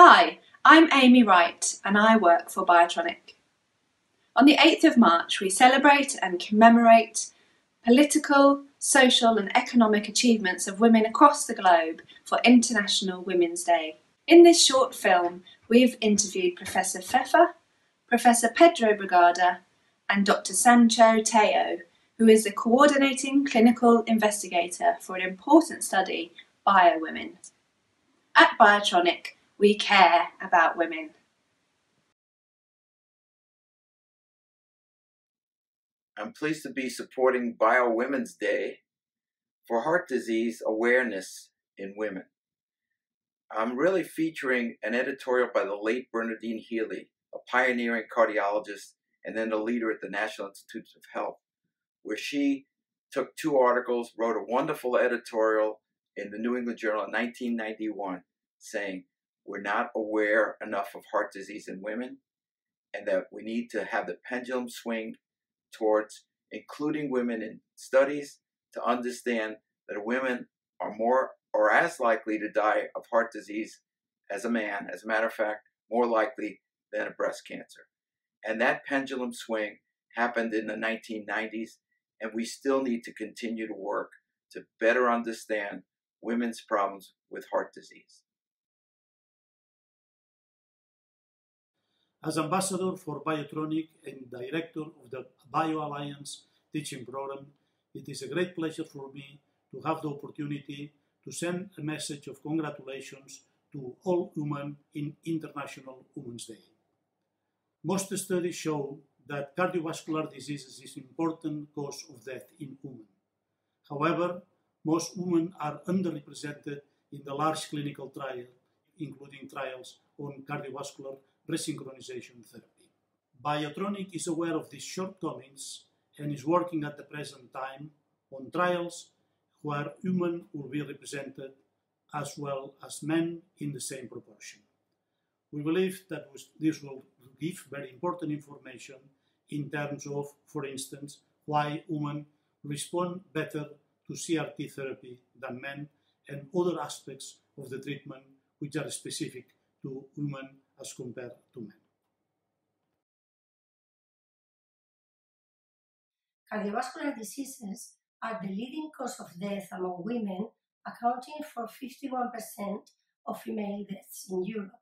Hi, I'm Amy Wright and I work for BIOTRONIK. On the 8th of March, we celebrate and commemorate political, social, and economic achievements of women across the globe for International Women's Day. In this short film, we've interviewed Professor Pfeffer, Professor Pedro Brugada, and Dr. Sancho Tello, who is the coordinating clinical investigator for an important study, BioWomen. At BIOTRONIK, we care about women. I'm pleased to be supporting Bio Women's Day for heart disease awareness in women. I'm really featuring an editorial by the late Bernadine Healy, a pioneering cardiologist and then a leader at the National Institutes of Health, where she took two articles, wrote a wonderful editorial in the New England Journal in 1991 saying, We're not aware enough of heart disease in women, and that we need to have the pendulum swing towards including women in studies to understand that women are more or as likely to die of heart disease as a man, as a matter of fact, more likely than a breast cancer. And that pendulum swing happened in the 1990s, and we still need to continue to work to better understand women's problems with heart disease. As ambassador for BIOTRONIK and director of the Bio Alliance teaching program, it is a great pleasure for me to have the opportunity to send a message of congratulations to all women in International Women's Day. Most studies show that cardiovascular diseases is an important cause of death in women. However, most women are underrepresented in the large clinical trial, including trials on cardiovascular resynchronization therapy. BIOTRONIK is aware of these shortcomings and is working at the present time on trials where women will be represented as well as men in the same proportion. We believe that this will give very important information in terms of, for instance, why women respond better to CRT therapy than men and other aspects of the treatment which are specific to women as compared to men. Cardiovascular diseases are the leading cause of death among women, accounting for 51% of female deaths in Europe,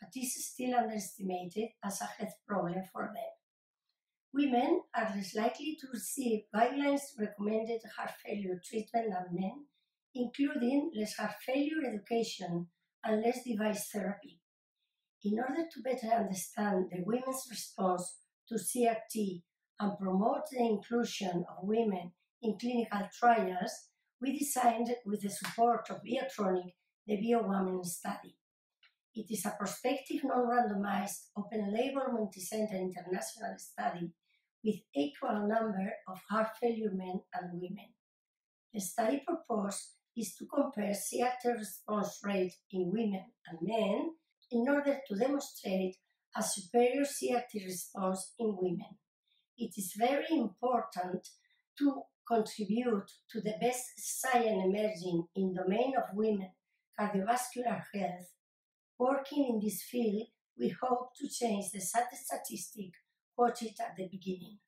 but this is still underestimated as a health problem for them. Women are less likely to receive guidelines recommended heart failure treatment than men, including less heart failure education and less device therapy. In order to better understand the women's response to CRT and promote the inclusion of women in clinical trials, we designed, with the support of BIOTRONIK, the BioWomen study. It is a prospective, non-randomized, open-label, multi-center international study with equal number of heart failure men and women. The study purpose is to compare CRT response rate in women and men in order to demonstrate a superior CRT response in women. It is very important to contribute to the best science emerging in the domain of women cardiovascular health. Working in this field, we hope to change the sad statistic quoted at the beginning.